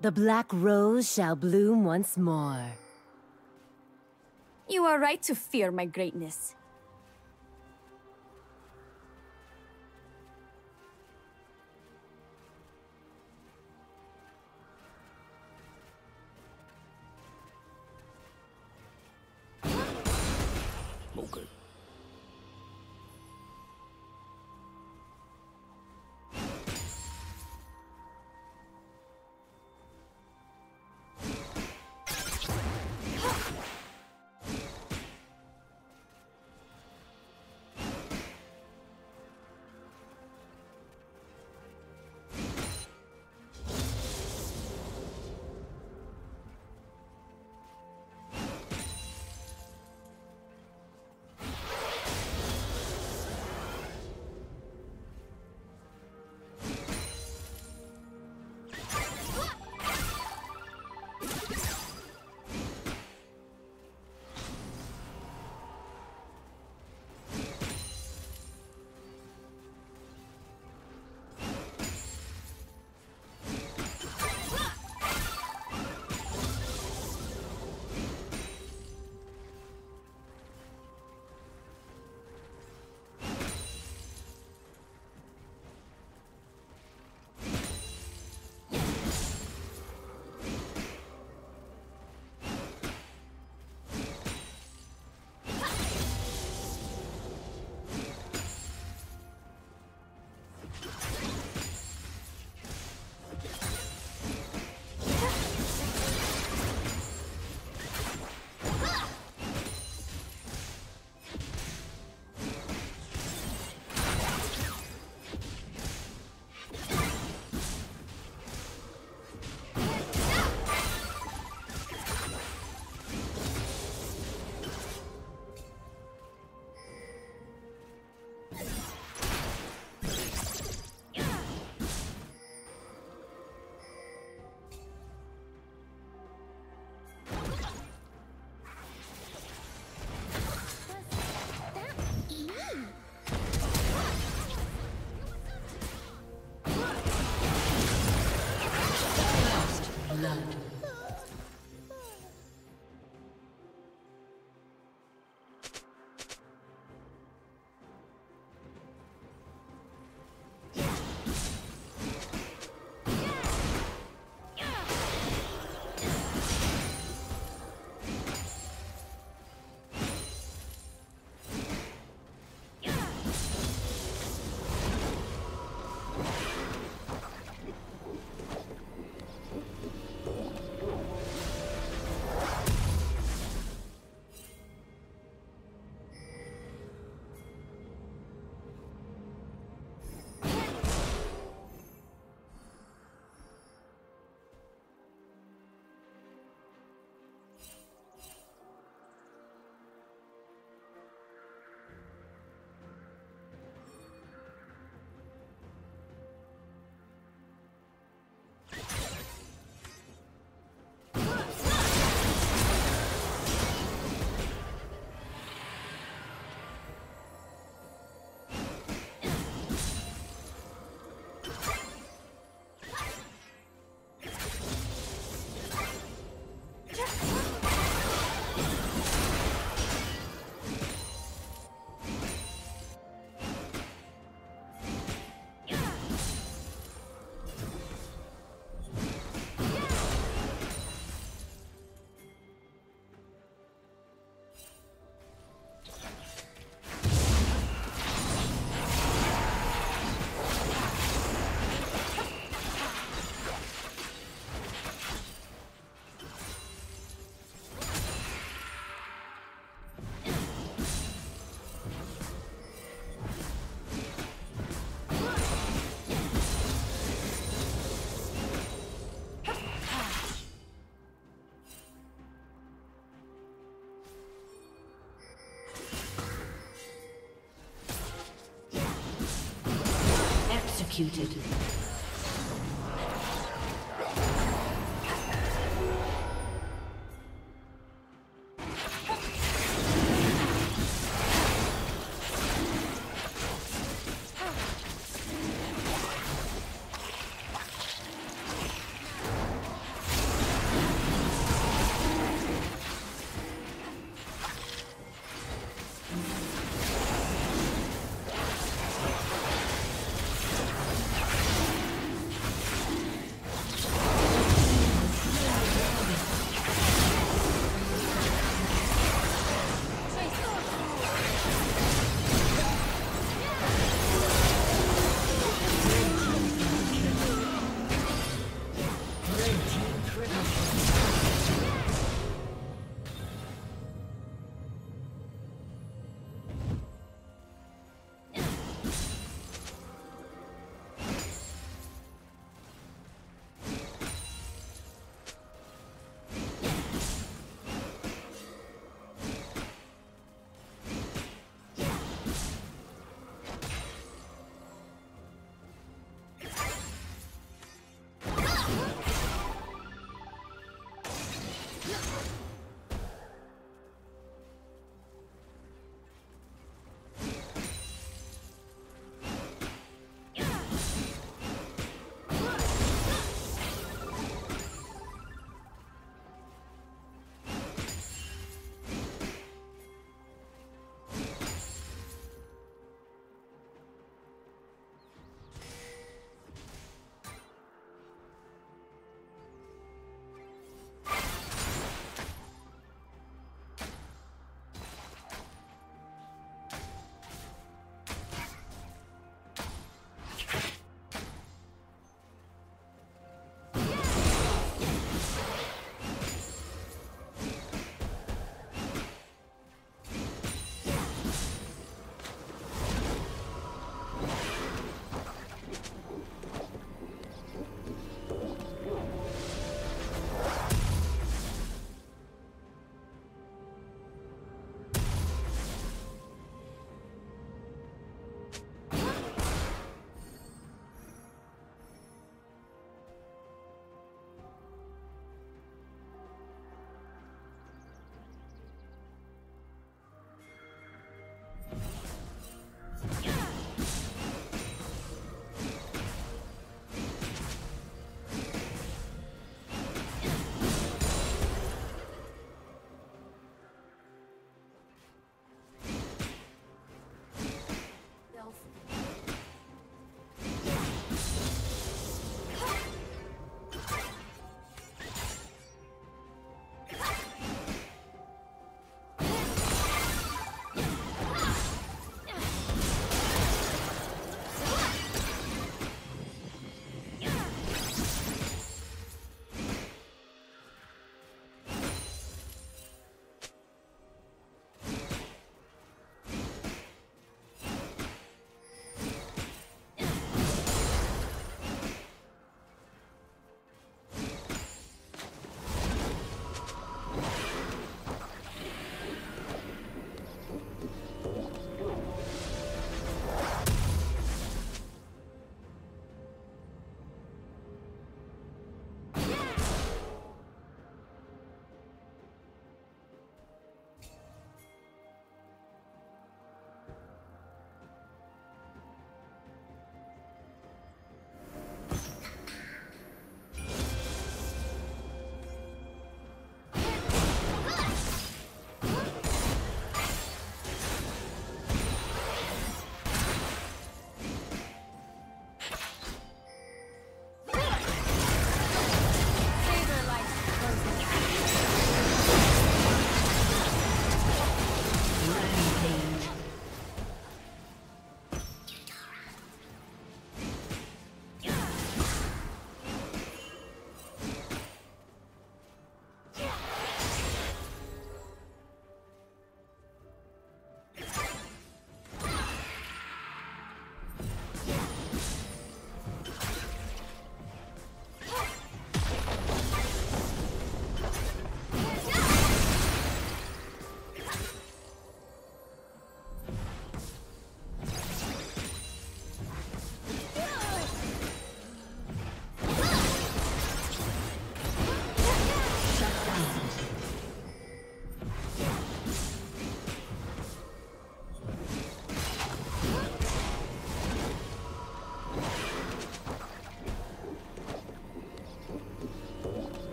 The black rose shall bloom once more. You are right to fear my greatness. Executed.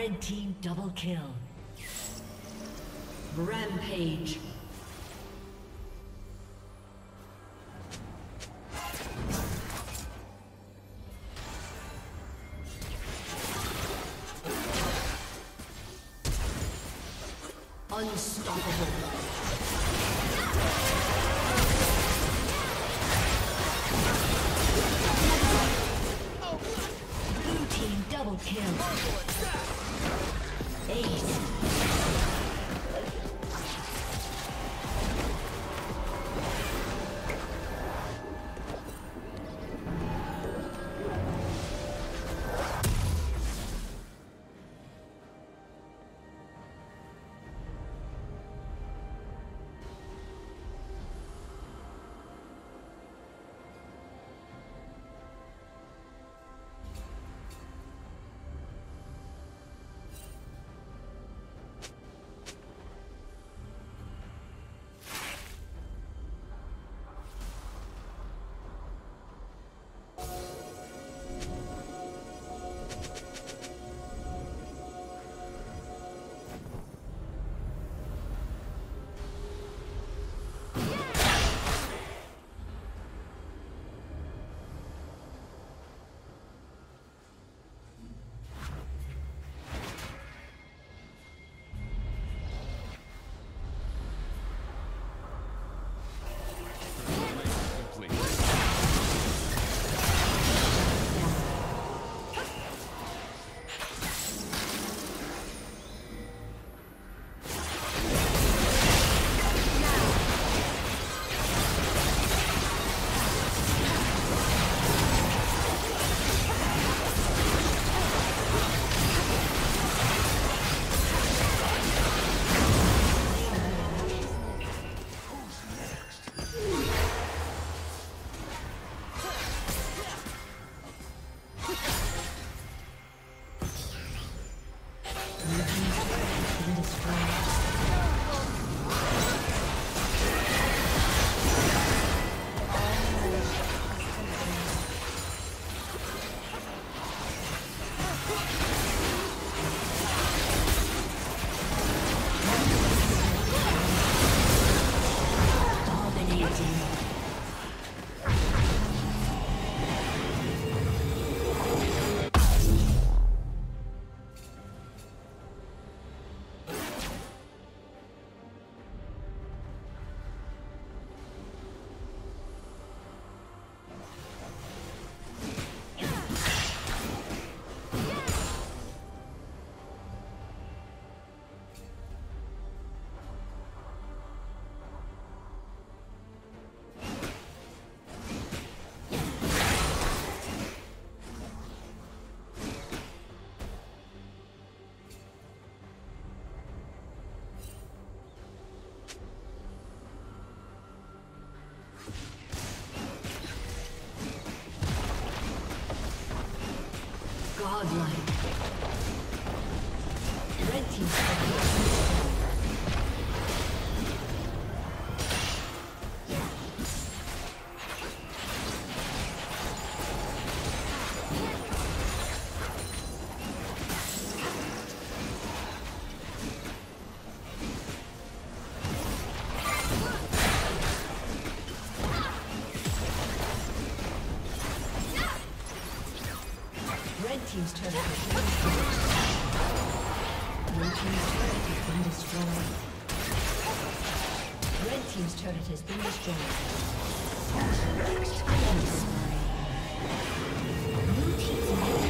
Red team double kill. Rampage. Unstoppable. Godlike. Team's turret has been destroyed. Blue team's turret has been destroyed. Red team's turret has been destroyed. Blue team's inhibitor has been destroyed.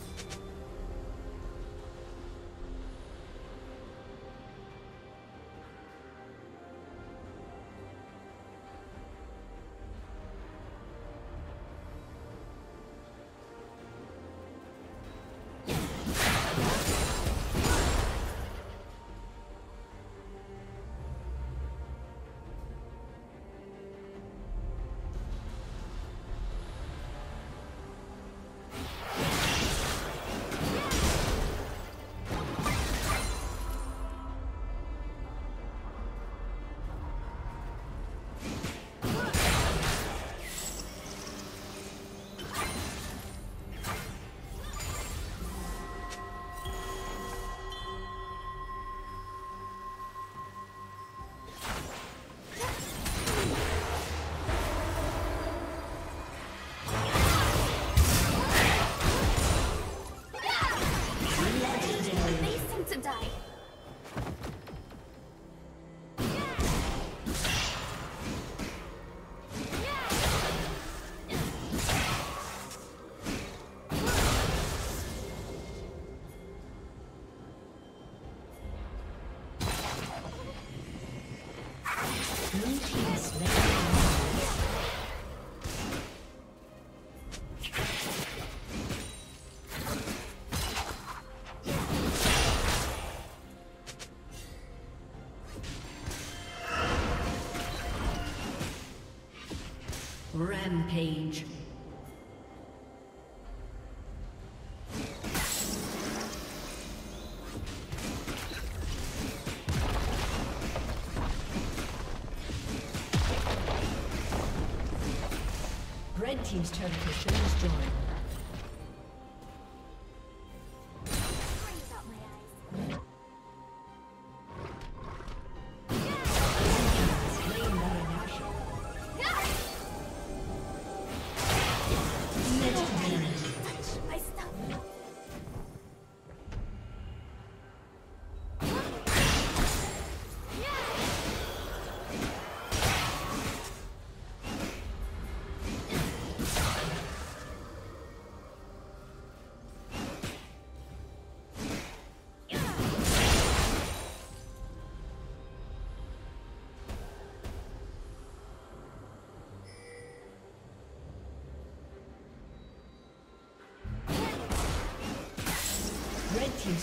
Rampage. Red Team's turret has destroyed.